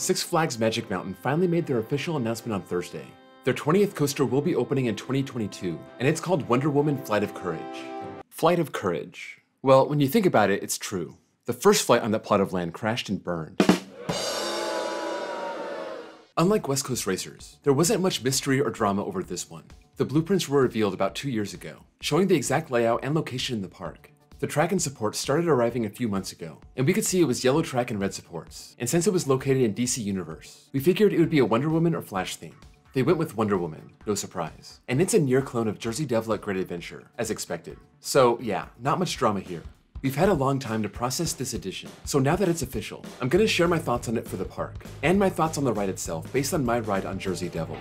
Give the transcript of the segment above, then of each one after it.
Six Flags Magic Mountain finally made their official announcement on Thursday. Their 20th coaster will be opening in 2022, and it's called Wonder Woman Flight of Courage. Flight of Courage. Well, when you think about it, it's true. The first flight on that plot of land crashed and burned. Unlike West Coast Racers, there wasn't much mystery or drama over this one. The blueprints were revealed about two years ago, showing the exact layout and location in the park. The track and support started arriving a few months ago, and we could see it was yellow track and red supports. And since it was located in DC Universe, we figured it would be a Wonder Woman or Flash theme. They went with Wonder Woman, no surprise. And it's a near clone of Jersey Devil at Great Adventure, as expected. So yeah, not much drama here. We've had a long time to process this edition, so now that it's official, I'm gonna share my thoughts on it for the park, and my thoughts on the ride itself based on my ride on Jersey Devil.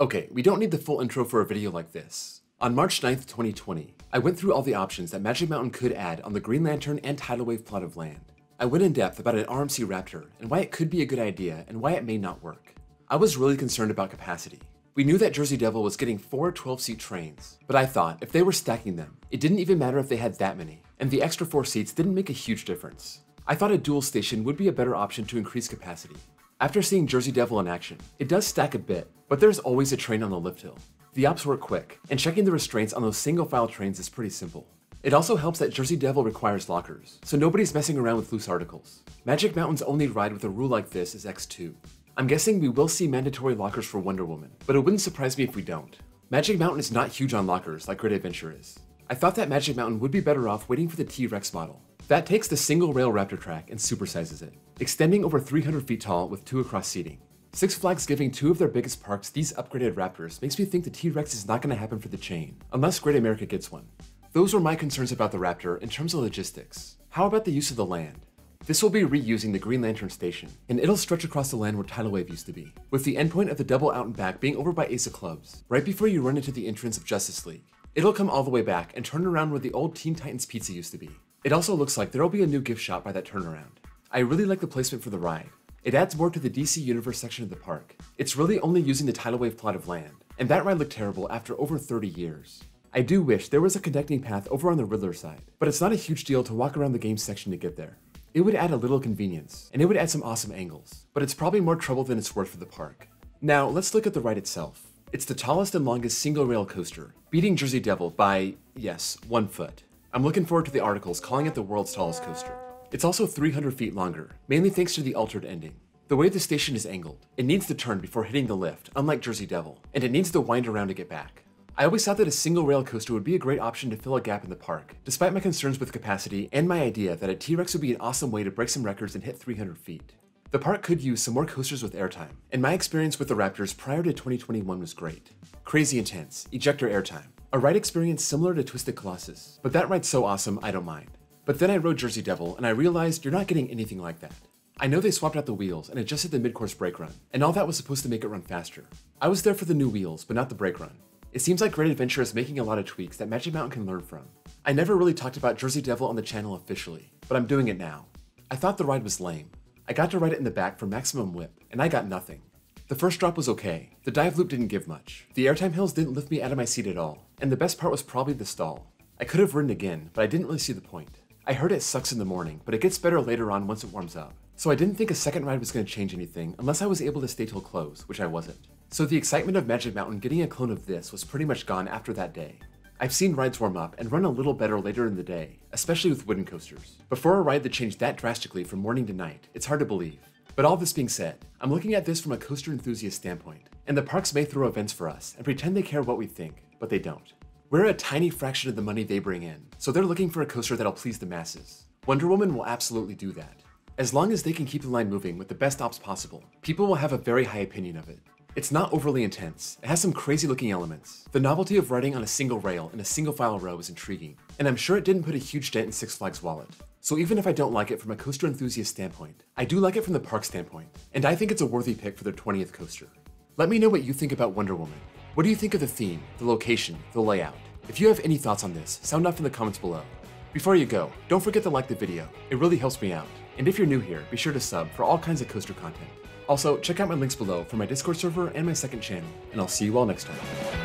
Okay, we don't need the full intro for a video like this. On March 9th, 2020, I went through all the options that Magic Mountain could add on the Green Lantern and Tidal Wave plot of land. I went in depth about an RMC Raptor and why it could be a good idea and why it may not work. I was really concerned about capacity. We knew that Jersey Devil was getting four 12-seat trains, but I thought if they were stacking them, it didn't even matter if they had that many, and the extra four seats didn't make a huge difference. I thought a dual station would be a better option to increase capacity. After seeing Jersey Devil in action, it does stack a bit, but there's always a train on the lift hill. The ops work quick, and checking the restraints on those single file trains is pretty simple. It also helps that Jersey Devil requires lockers, so nobody's messing around with loose articles. Magic Mountain's only ride with a rule like this is X2. I'm guessing we will see mandatory lockers for Wonder Woman, but it wouldn't surprise me if we don't. Magic Mountain is not huge on lockers like Great Adventure is. I thought that Magic Mountain would be better off waiting for the T-Rex model. That takes the single rail Raptor track and supersizes it, extending over 300 feet tall with two across seating. Six Flags giving two of their biggest parks these upgraded Raptors makes me think the T-Rex is not going to happen for the chain, unless Great America gets one. Those were my concerns about the Raptor in terms of logistics. How about the use of the land? This will be reusing the Green Lantern Station, and it'll stretch across the land where Tidal Wave used to be, with the endpoint of the double out and back being over by Ace of Clubs, right before you run into the entrance of Justice League. It'll come all the way back and turn around where the old Teen Titans Pizza used to be. It also looks like there'll be a new gift shop by that turnaround. I really like the placement for the ride, it adds more to the DC Universe section of the park. It's really only using the tidal wave plot of land, and that ride looked terrible after over 30 years. I do wish there was a connecting path over on the Riddler side, but it's not a huge deal to walk around the game section to get there. It would add a little convenience, and it would add some awesome angles, but it's probably more trouble than it's worth for the park. Now, let's look at the ride itself. It's the tallest and longest single rail coaster, beating Jersey Devil by, yes, one foot. I'm looking forward to the articles calling it the world's tallest coaster. It's also 300 feet longer, mainly thanks to the altered ending. The way the station is angled, it needs to turn before hitting the lift, unlike Jersey Devil, and it needs to wind around to get back. I always thought that a single rail coaster would be a great option to fill a gap in the park, despite my concerns with capacity and my idea that a T-Rex would be an awesome way to break some records and hit 300 feet. The park could use some more coasters with airtime, and my experience with the Raptors prior to 2021 was great. Crazy intense, ejector airtime, a ride experience similar to Twisted Colossus, but that ride's so awesome I don't mind. But then I rode Jersey Devil, and I realized you're not getting anything like that. I know they swapped out the wheels and adjusted the mid-course brake run, and all that was supposed to make it run faster. I was there for the new wheels, but not the brake run. It seems like Great Adventure is making a lot of tweaks that Magic Mountain can learn from. I never really talked about Jersey Devil on the channel officially, but I'm doing it now. I thought the ride was lame. I got to ride it in the back for maximum whip, and I got nothing. The first drop was okay. The dive loop didn't give much. The airtime hills didn't lift me out of my seat at all, and the best part was probably the stall. I could have ridden again, but I didn't really see the point. I heard it sucks in the morning, but it gets better later on once it warms up. So I didn't think a second ride was going to change anything unless I was able to stay till close, which I wasn't. So the excitement of Magic Mountain getting a clone of this was pretty much gone after that day. I've seen rides warm up and run a little better later in the day, especially with wooden coasters. Before a ride that changed that drastically from morning to night, it's hard to believe. But all this being said, I'm looking at this from a coaster enthusiast standpoint, and the parks may throw events for us and pretend they care what we think, but they don't. We're a tiny fraction of the money they bring in, so they're looking for a coaster that'll please the masses. Wonder Woman will absolutely do that. As long as they can keep the line moving with the best ops possible, people will have a very high opinion of it. It's not overly intense, it has some crazy looking elements. The novelty of riding on a single rail in a single file row is intriguing, and I'm sure it didn't put a huge dent in Six Flags' wallet. So even if I don't like it from a coaster enthusiast standpoint, I do like it from the park standpoint, and I think it's a worthy pick for their 20th coaster. Let me know what you think about Wonder Woman. What do you think of the theme, the location, the layout? If you have any thoughts on this, sound off in the comments below. Before you go, don't forget to like the video, it really helps me out. And if you're new here, be sure to sub for all kinds of coaster content. Also, check out my links below for my Discord server and my second channel, and I'll see you all next time.